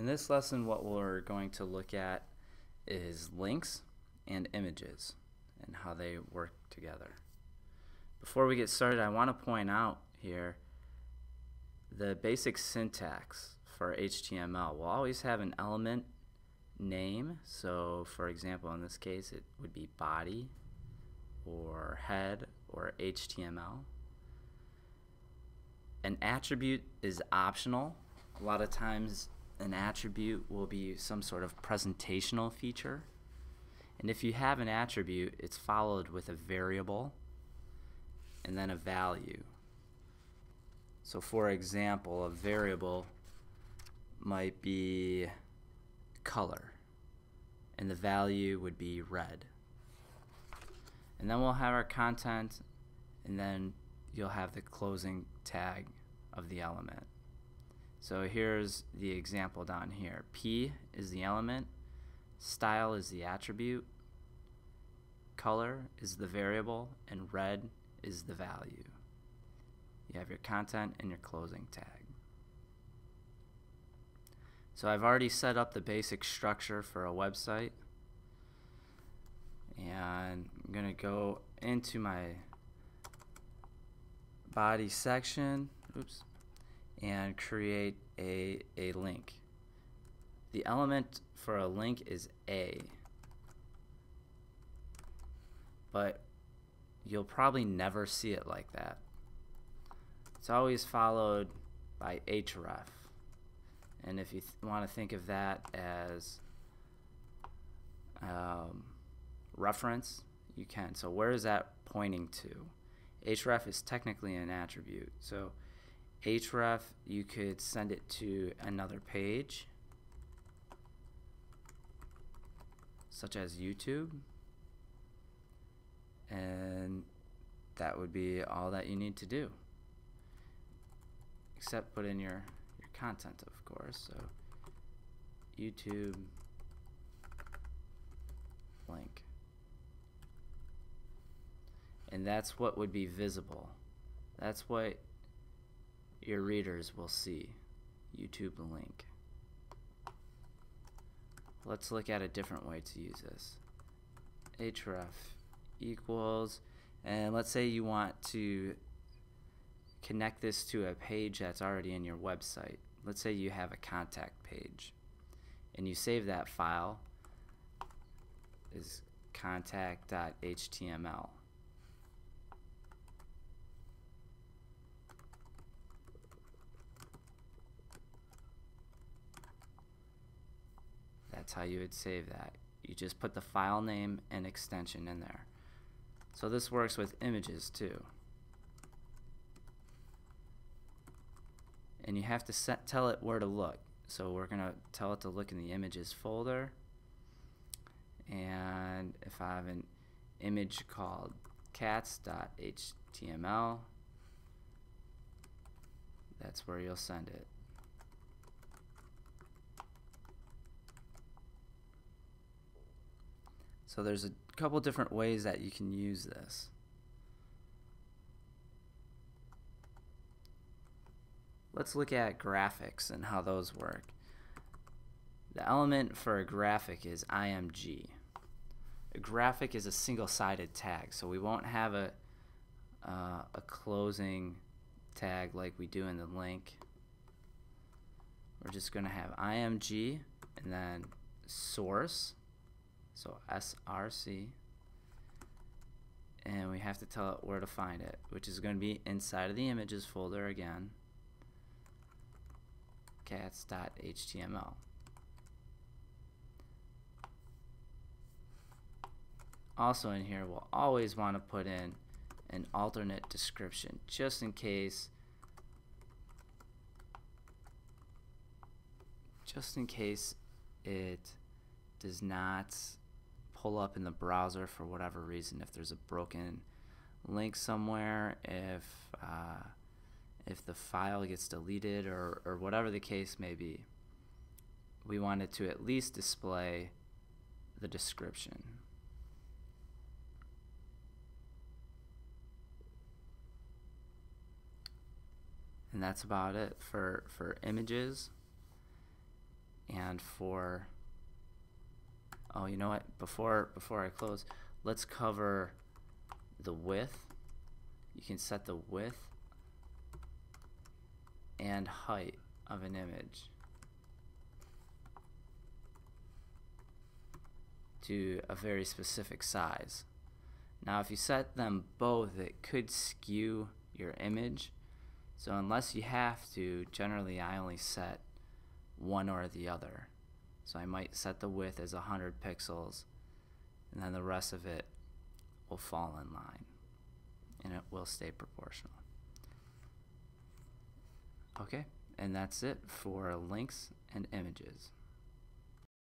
In this lesson what we're going to look at is links and images and how they work together. Before we get started I want to point out here the basic syntax for HTML We'll always have an element name so for example in this case it would be body or head or HTML. An attribute is optional. A lot of times an attribute will be some sort of presentational feature. And if you have an attribute, it's followed with a variable and then a value. So for example, a variable might be color and the value would be red. And then we'll have our content and then you'll have the closing tag of the element. So here's the example down here. P is the element, style is the attribute, color is the variable, and red is the value. You have your content and your closing tag. So I've already set up the basic structure for a website and I'm gonna go into my body section oops and create a, a link. The element for a link is A. But you'll probably never see it like that. It's always followed by href. And if you want to think of that as um, reference, you can. So where is that pointing to? href is technically an attribute. So href, you could send it to another page, such as YouTube, and that would be all that you need to do. Except put in your, your content, of course. So YouTube link. And that's what would be visible. That's what your readers will see. YouTube link. Let's look at a different way to use this. href equals, and let's say you want to connect this to a page that's already in your website. Let's say you have a contact page and you save that file is contact.html. That's how you would save that. You just put the file name and extension in there. So this works with images too. And you have to set, tell it where to look. So we're going to tell it to look in the images folder. And if I have an image called cats.html, that's where you'll send it. So there's a couple different ways that you can use this. Let's look at graphics and how those work. The element for a graphic is img. A graphic is a single-sided tag, so we won't have a, uh, a closing tag like we do in the link. We're just going to have img and then source so src and we have to tell it where to find it which is going to be inside of the images folder again. Cats.html also in here we'll always want to put in an alternate description just in case just in case it does not pull up in the browser for whatever reason if there's a broken link somewhere if uh, if the file gets deleted or, or whatever the case may be we want it to at least display the description. And that's about it for for images And for oh, you know what? Before before I close, let's cover the width. You can set the width and height of an image to a very specific size. Now if you set them both, it could skew your image. So unless you have to, generally I only set one or the other. So I might set the width as 100 pixels and then the rest of it will fall in line and it will stay proportional. Okay, and that's it for links and images.